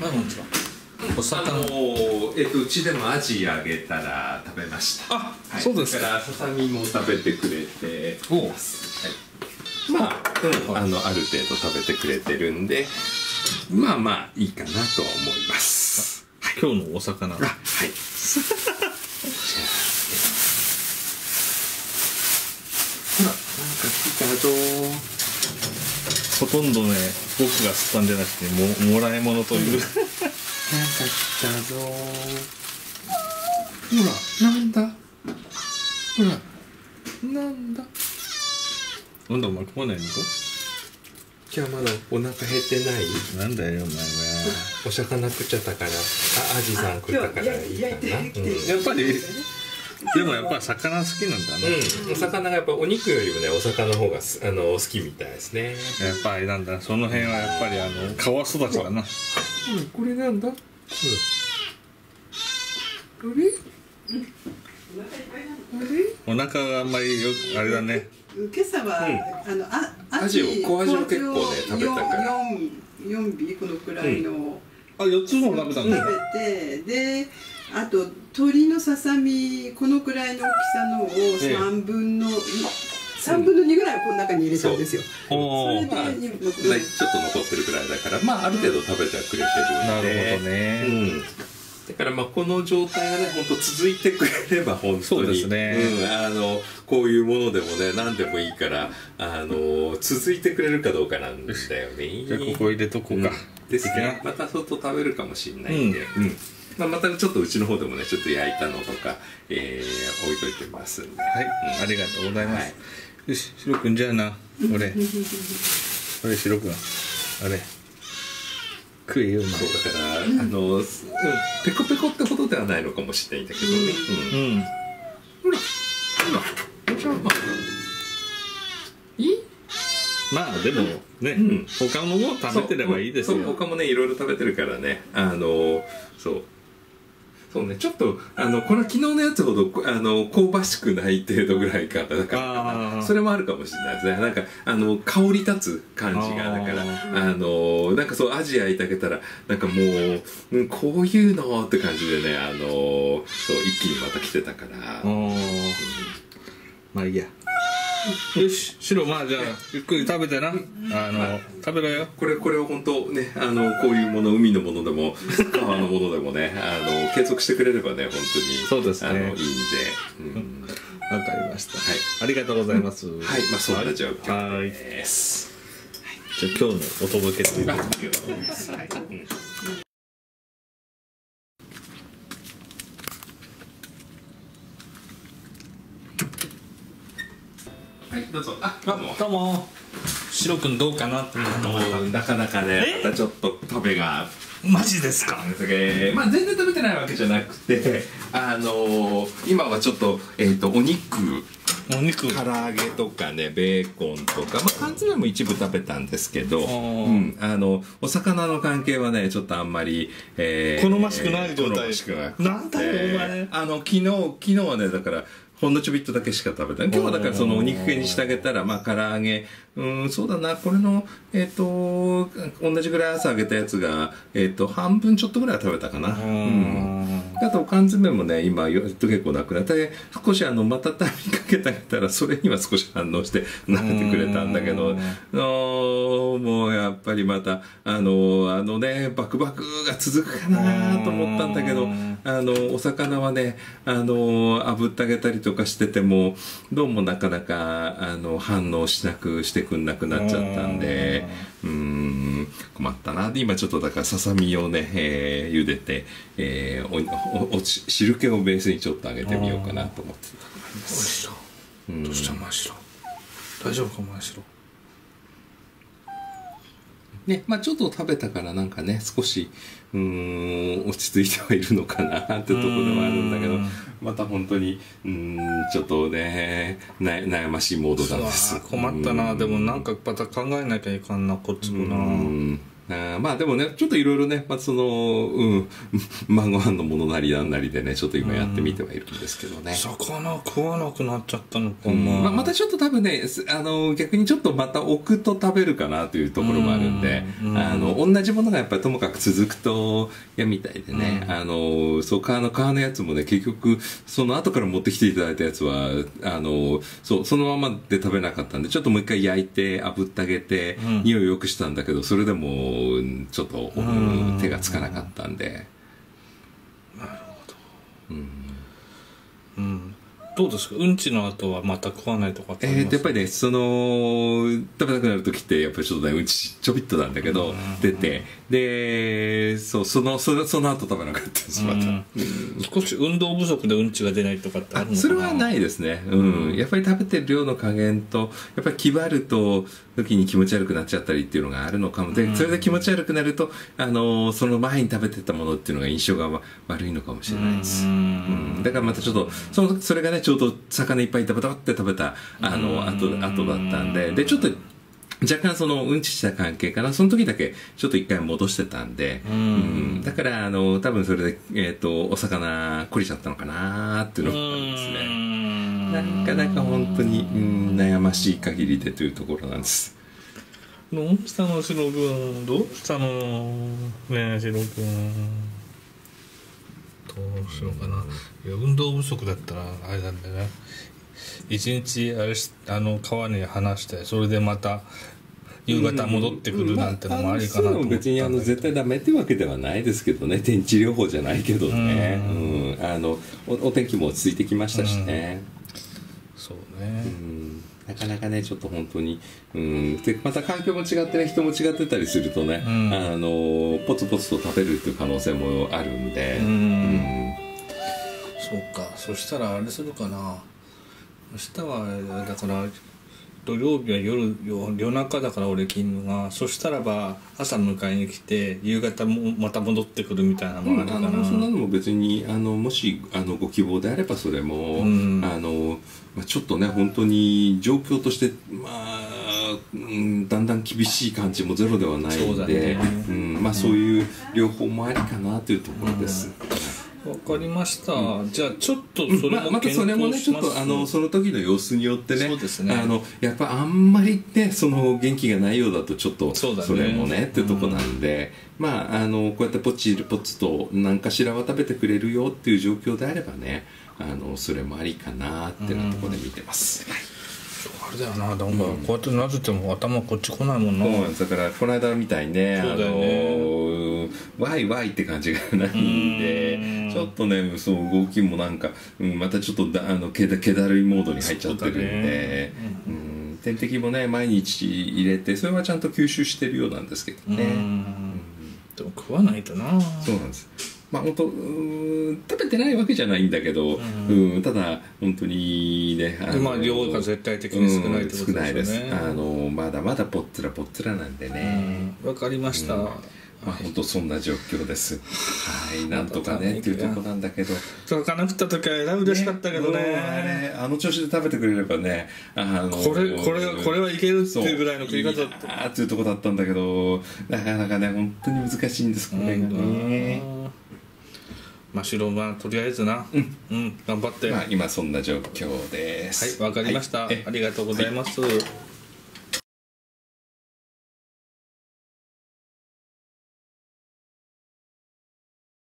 まあもちろんおあ魚のーえっとうちでもアジあげたら食べました。あそうですか。だからささみも食べてくれて。おう。はい、まあ、うん、あのある程度食べてくれてるんでまあまあいいかなとは思います。今日のお魚。あはい。ほらなんか来たぞほとんどね僕が吸ったんじゃなくてももらい物という、なんか来たぞほらなんだ？ほらなんだ？なんだ巻き込まないの？か今日まだお腹減ってない？なんだよお前は。お魚食っちゃったから。あアジさん食ったからいいかな。うん。やっぱりでもやっぱり魚好きなんだね、うん、お魚がやっぱお肉よりもねお魚の方がすあの好きみたいですね。やっぱりなんだその辺はやっぱりあの川育ちだな。うんこれなんだ、うん、あれ？あれ？お腹があんまりよあれだね。今朝は、あのあアジを小アジを結構ね食べたから。四四尾？このくらいの、あ四つも食べたんだ。食べてであと鶏のささみこのくらいの大きさのをええ。三分の三分の二ぐらいこの中に入れたんですよ。それでまあにちょっと残ってるくらいだからまあある程度食べてはくれてるなんるでほどね、うん。だからまあこの状態がね本当続いてくれれば本当に。そうですね。うん、あのこういうものでもね何でもいいからあの続いてくれるかどうかなんだよね。じゃあここ入れとこうか、うんですいねまた外食べるかもしれないんで、うんまあ、またちょっとうちの方でもねちょっと焼いたのとか、えー置いといてますんで。はい、うん。ありがとうございます、はい。よしシロくんじゃあな。俺。俺シロくん。あれ。食えよお前。そうだから、あの、うん、ペコペコってほどではないのかもしれないんだけどね、うん。うん。ほらほら。じゃあまあいいまあでもね、うん。他のもの食べてればいいですよ。他もねいろいろ食べてるからね。あのそう。そうねちょっとあのこの昨日のやつほどあの香ばしくない程度ぐらいかだからそれもあるかもしれないですね。なんかあの香り立つ感じが。だからあのなんかそうアジアいただけたらなんかもう、うん、こういうのって感じでねあのそう一気にまた来てたから、おー。まあいいやよしシロまあじゃあゆっくり食べてな。あの食べろよ。これこれを本当ねあのこういうもの海のものでも 川のものでもねあの継続してくれればね本当にそうですね。あのいいんで、うん、わかりました、はい。ありがとうございます。はい。まあそんな状況はい。です。じゃあ今日のお届けということで。はい、うんはい、どうぞ。あ、どうも。どうも。シロくんどうかなって思ったなかなかね、またちょっと食べが。マジですか？えーまあ全然食べてないわけじゃなくてあのー今はちょっと,、えー、とお肉。お肉。唐揚げとかねベーコンとか、まあ、缶詰も一部食べたんですけど、ー。うん、あのお魚の関係はねちょっとあんまり、え好ましくない状態。好ましくなくて。なんだよお前。あの昨日昨日はねだからほんのちょびっとだけしか食べた今日はだからそのお肉系にしてあげたらまあ唐揚げ。うんそうだな。これのえっ、と同じぐらい朝揚げたやつがえっ、と半分ちょっとぐらいは食べたかな。うんあと缶詰もね今よ結構なくなって少しあのまたタイミかけてあげたらそれには少し反応して慣れてくれたんだけどうもうやっぱりまたあのあのねバクバクが続くかなと思ったんだけどうん。あのお魚はねあの炙ってあげたりとかしててもどうもなかなかあの反応しなくしてくんなくなっちゃったんでうーん困ったな。で今ちょっとだからささみをね、えー茹でて、えーおおおし汁気をベースにちょっと揚げてみようかなと思ってどうしたう。ん。どうした？マシロ大丈夫か？マシロねまあちょっと食べたからなんかね少しうーん落ち着いてはいるのかなってところではあるんだけどうん。また本当にうーんちょっとねな悩ましいモードなんです。困ったな。でもなんかまた考えなきゃいかんなこっちもうなんあーまあでもねちょっといろいろね、まあ、そのうん 晩ご飯のものなりなんなりでねちょっと今やってみてはいるんですけどね、魚食わなくなっちゃったのかな、うん。まあ、またちょっと多分ねすあの逆にちょっとまた置くと食べるかなというところもあるんで、うん。あの同じものがやっぱりともかく続くと嫌みたいでね、うん。あのそう皮の皮のやつもね結局その後から持ってきていただいたやつはあのそうそのままで食べなかったんでちょっともう一回焼いて炙ってあげて、うん。匂いを良くしたんだけどそれでもうんちょっと、う手がつかなかったんで。うん、ど。うですか？うんちの後はまた食わないとかってありえー、やっぱりねその食べなくなる時ってやっぱりちょっとねうちちょびっとなんだけど、出てでそうそのそのその後食べなかったしまた、うん。少し運動不足でうんちが出ないとかってあるのかな？それはないですね、うん。やっぱり食べてる量の加減とやっぱり気張ると時に気持ち悪くなっちゃったりっていうのがあるのかも。でそれで気持ち悪くなると、あのその前に食べてたものっていうのが印象がわ悪いのかもしれないです、うん。うん。だからまたちょっとそのそれがねちょうど魚いっぱい食べたって食べたあの後後だったんで。でちょっと若干そのうんちした関係かな。その時だけちょっと一回戻してたんで、うん。うん。だからあの多分それで、えー、とお魚懲りちゃったのかなっていうのがありますねなかなか本当に、うん、悩ましい限りでというところなんです。どう？したのシロ君どう？したのねえシロ君どう？しよう？かないや運動不足だったらあれなんだよね一日あれしあの川に放してそれでまた夕方戻ってくるなんてのもありかなと思ったん別にあの絶対ダメってわけではないですけどね天地療法じゃないけどね、う？んあのおお天気も落ち着いてきましたしね、そうね。うん。なかなかねちょっと本当に、うん、でまた環境も違ってね人も違ってたりするとね、うん。あのポツポツと食べるっていう可能性もあるんで、うん。うん。そうか。そしたらあれするかな。明日はだから土曜日は夜夜夜中だから俺勤務が。そしたらば朝迎えに来て夕方もまた戻ってくるみたいなのもあるかあな、のそんなのも別にあのもしあのご希望であればそれも、うん。あのまあ、ちょっとね本当に状況としてまあ、うん、だんだん厳しい感じもゼロではないそんでうだね。うんまあ、そういう両方もありかなというところです。わかりました、じゃあちょっとそれまあ、またそれもねちょっとあのその時の様子によってねそうですね。あのやっぱあんまりねその元気がないようだとちょっとそれもねっていうとこなんで、まああのこうやってポチポツと何かしらは食べてくれるよっていう状況であればねあのそれもありかなってなところで見てます。あれだよな。なん。かこうやってなぜても頭こっち来ないもんな、そうなんだからこの間みたいにねそうだよね。あのワイワイって感じがないんでうん。ちょっとねそう動きもなんか、うん、またちょっとだあのけだ気だるいモードに入っちゃってるんそうだでね、うん、点滴もね毎日入れてそれはちゃんと吸収してるようなんですけどうね、ん。でも食わないとな。そうなんですまあ本当うーん食べてないわけじゃないんだけど、うん。ただ本当にねあでまあ量が絶対的に少ないってことですよね。うん少ないです。あのまだまだぽっつらぽっつらなんでね、わかりました、まあ本当そんな状況です。はい、なんとかねっていうとこなんだけど。魚食った時はえらい嬉しかったけどね。もうあの調子で食べてくれればね、あのこれこれこれはいけるっていうぐらいの食い方だったあーっていうとこだったんだけど、なかなかね本当に難しいんですこれがね。まあ白はとりあえずな。うん、頑張って、まあ今そんな状況です。はいわかりました、はい。え。ありがとうございます、